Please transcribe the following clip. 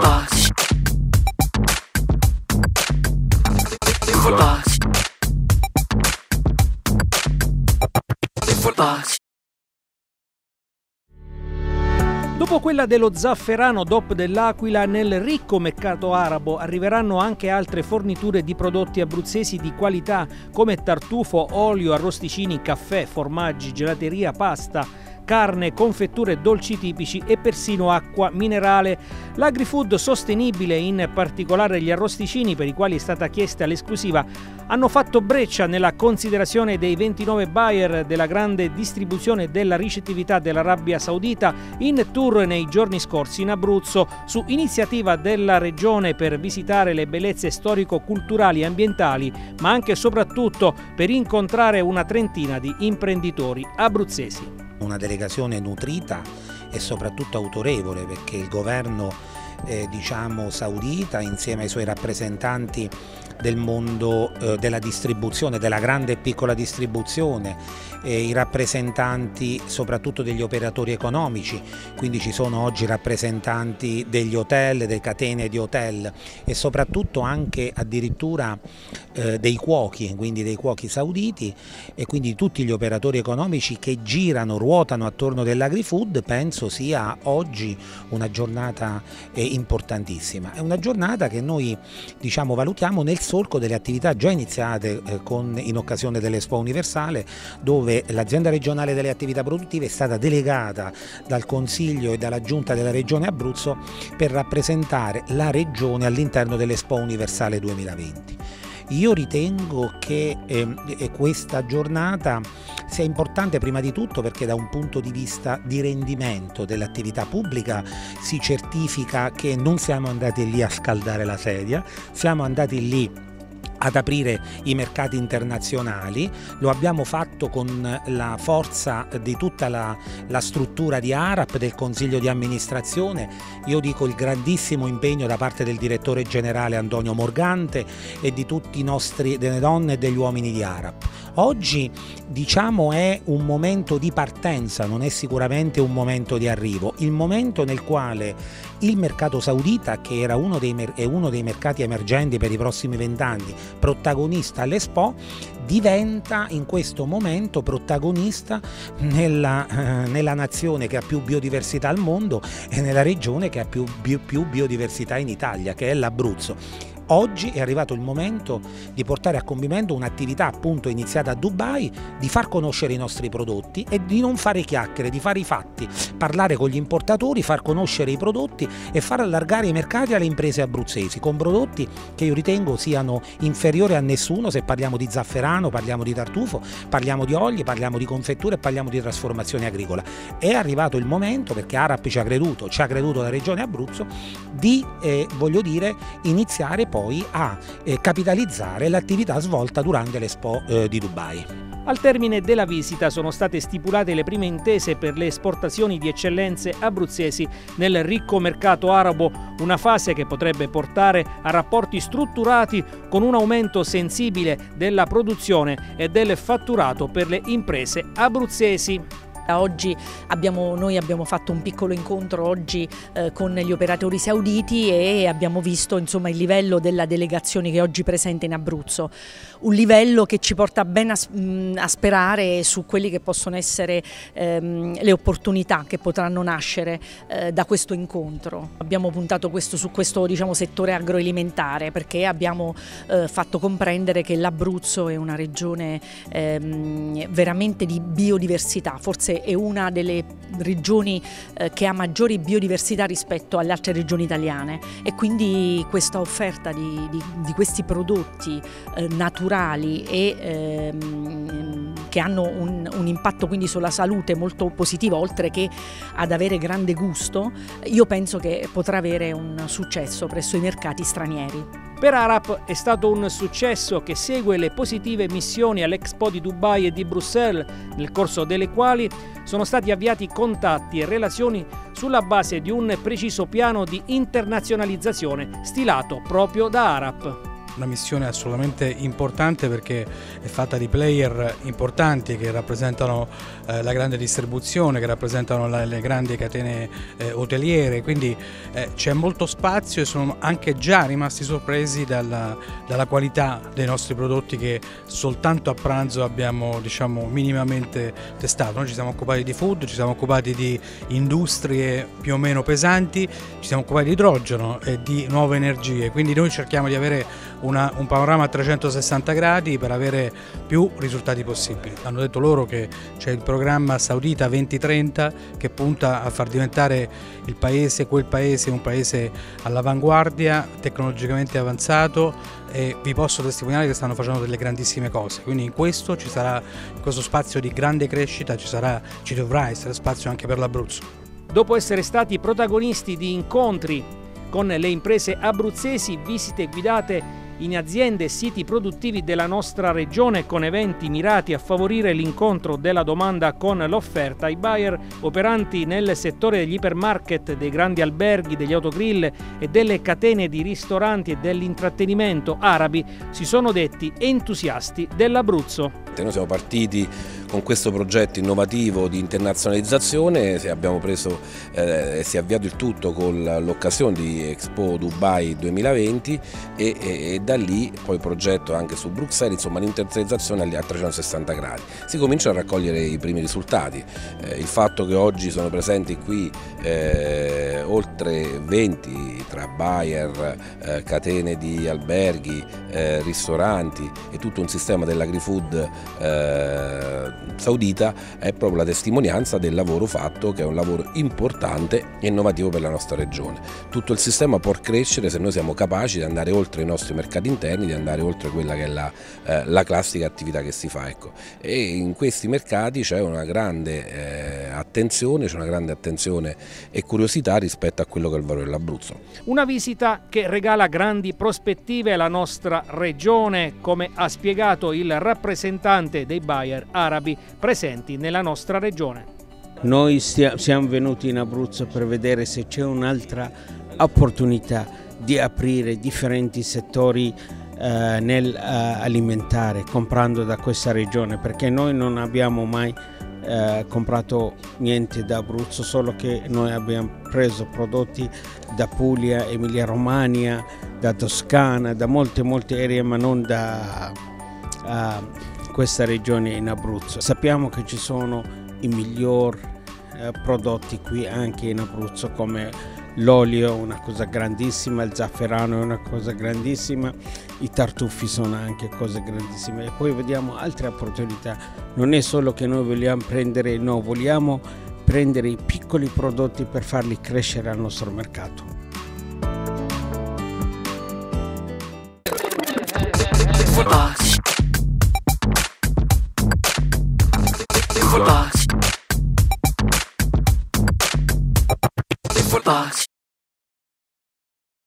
Box. Box. Box. Dopo quella dello zafferano DOP dell'Aquila, nel ricco mercato arabo arriveranno anche altre forniture di prodotti abruzzesi di qualità come tartufo, olio, arrosticini, caffè, formaggi, gelateria, pasta carne, confetture dolci tipici e persino acqua minerale. L'agrifood sostenibile, in particolare gli arrosticini per i quali è stata chiesta l'esclusiva, hanno fatto breccia nella considerazione dei 29 buyer della grande distribuzione della ricettività dell'Arabia Saudita in tour nei giorni scorsi in Abruzzo su iniziativa della regione per visitare le bellezze storico-culturali e ambientali, ma anche e soprattutto per incontrare una trentina di imprenditori abruzzesi una delegazione nutrita e soprattutto autorevole perché il governo eh, diciamo, saudita insieme ai suoi rappresentanti del mondo eh, della distribuzione, della grande e piccola distribuzione, eh, i rappresentanti soprattutto degli operatori economici, quindi ci sono oggi rappresentanti degli hotel, delle catene di hotel e soprattutto anche addirittura eh, dei cuochi, quindi dei cuochi sauditi e quindi tutti gli operatori economici che girano, ruotano attorno dell'agri-food, penso sia oggi una giornata eh, importantissima. È una giornata che noi diciamo, valutiamo nel solco delle attività già iniziate eh, con, in occasione dell'Expo Universale dove l'azienda regionale delle attività produttive è stata delegata dal Consiglio e dalla Giunta della Regione Abruzzo per rappresentare la Regione all'interno dell'Expo Universale 2020. Io ritengo che eh, questa giornata sia importante prima di tutto perché da un punto di vista di rendimento dell'attività pubblica si certifica che non siamo andati lì a scaldare la sedia, siamo andati lì ad aprire i mercati internazionali, lo abbiamo fatto con la forza di tutta la, la, struttura di ARAP, del Consiglio di amministrazione, io dico il grandissimo impegno da parte del direttore generale Antonio Morgante e di tutti i nostri, delle donne e degli uomini di ARAP. Oggi diciamo è un momento di partenza, non è sicuramente un momento di arrivo, il momento nel quale il mercato saudita, che era uno dei, è uno dei mercati emergenti per i prossimi vent'anni, protagonista all'Expo, diventa in questo momento protagonista nella, eh, nella, nazione che ha più biodiversità al mondo e nella regione che ha più, più, più biodiversità in Italia, che è l'Abruzzo. Oggi è arrivato il momento di portare a compimento un'attività appunto iniziata a Dubai, di far conoscere i nostri prodotti e di non fare chiacchiere, di fare i fatti, parlare con gli importatori, far conoscere i prodotti e far allargare i mercati alle imprese abruzzesi con prodotti che io ritengo siano inferiori a nessuno se parliamo di zafferano, parliamo di tartufo, parliamo di oli, parliamo di confetture e parliamo di trasformazione agricola. È arrivato il momento, perché Arap ci ha creduto, ci ha creduto la regione Abruzzo, di eh, voglio dire iniziare poi poi a eh, capitalizzare l'attività svolta durante l'Expo eh, di Dubai. Al termine della visita sono state stipulate le prime intese per le esportazioni di eccellenze abruzzesi nel ricco mercato arabo, una fase che potrebbe portare a rapporti strutturati con un aumento sensibile della produzione e del fatturato per le imprese abruzzesi. Oggi abbiamo, noi abbiamo fatto un piccolo incontro oggi eh, con gli operatori sauditi e abbiamo visto insomma, il livello della delegazione che è oggi presente in Abruzzo, un livello che ci porta ben a, a sperare su quelle che possono essere ehm, le opportunità che potranno nascere eh, da questo incontro. Abbiamo puntato questo, su questo diciamo, settore agroalimentare perché abbiamo eh, fatto comprendere che l'Abruzzo è una regione ehm, veramente di biodiversità, forse è una delle regioni eh, che ha maggiori biodiversità rispetto alle altre regioni italiane e quindi questa offerta di, di, di questi prodotti eh, naturali e ehm, che hanno un, un, impatto quindi sulla salute molto positivo oltre che ad avere grande gusto, io penso che potrà avere un successo presso i mercati stranieri. Per Arap è stato un successo che segue le positive missioni all'Expo di Dubai e di Bruxelles, nel corso delle quali sono stati avviati contatti e relazioni sulla base di un preciso piano di internazionalizzazione stilato proprio da Arap. Una missione assolutamente importante perché è fatta di player importanti che rappresentano eh, la grande distribuzione, che rappresentano la, le grandi catene eh, hoteliere, quindi eh, c'è molto spazio e sono anche già rimasti sorpresi dalla, dalla, qualità dei nostri prodotti che soltanto a pranzo abbiamo diciamo, minimamente testato. Noi ci siamo occupati di food, ci siamo occupati di industrie più o meno pesanti, ci siamo occupati di idrogeno e di nuove energie, quindi noi cerchiamo di avere una, un panorama a 360 gradi per avere più risultati possibili. Hanno detto loro che c'è il programma Saudita 2030 che punta a far diventare il paese, quel paese, un paese all'avanguardia, tecnologicamente avanzato e vi posso testimoniare che stanno facendo delle grandissime cose, quindi in questo ci sarà, in questo spazio di grande crescita ci, sarà, ci dovrà essere spazio anche per l'Abruzzo. Dopo essere stati protagonisti di incontri con le imprese abruzzesi, visite guidate in aziende e siti produttivi della nostra regione con eventi mirati a favorire l'incontro della domanda con l'offerta. I buyer operanti nel settore degli ipermarket, dei grandi alberghi, degli autogrill e delle catene di ristoranti e dell'intrattenimento arabi si sono detti entusiasti dell'Abruzzo. Noi siamo partiti con questo progetto innovativo di internazionalizzazione, abbiamo preso eh, si è avviato il tutto con l'occasione di Expo Dubai 2020 e, e, e, da lì poi il progetto anche su Bruxelles, insomma l'internazionalizzazione a 360 gradi. Si comincia a raccogliere i primi risultati, eh, il fatto che oggi sono presenti qui eh, oltre 20 tra buyer, eh, catene di alberghi, eh, ristoranti e tutto un sistema dell'agri-food eh, saudita è proprio la testimonianza del lavoro fatto che è un lavoro importante e innovativo per la nostra regione. Tutto il sistema può crescere se noi siamo capaci di andare oltre i nostri mercati interni, di andare oltre quella che è la, eh, la classica attività che si fa. Ecco. E in questi mercati c'è una grande eh, attenzione, c'è una grande attenzione e curiosità rispetto a quello che è il valore dell'Abruzzo. Una visita che regala grandi prospettive alla nostra regione, come ha spiegato il rappresentante dei buyer arabi presenti nella nostra regione. Noi siamo venuti in Abruzzo per vedere se c'è un'altra opportunità di aprire differenti settori eh, nell'alimentare eh, comprando da questa regione perché noi non abbiamo mai eh, comprato niente da Abruzzo, solo che noi abbiamo preso prodotti da Puglia, Emilia Romagna, da Toscana, da molte molte aree, ma non da uh, questa regione in Abruzzo. Sappiamo che ci sono i migliori uh, prodotti qui anche in Abruzzo come l'olio è una cosa grandissima, il zafferano è una cosa grandissima, i tartufi sono anche cose grandissime e poi vediamo altre opportunità. Non è solo che noi vogliamo prendere, no, vogliamo prendere i piccoli prodotti per farli crescere al nostro mercato. Footbox.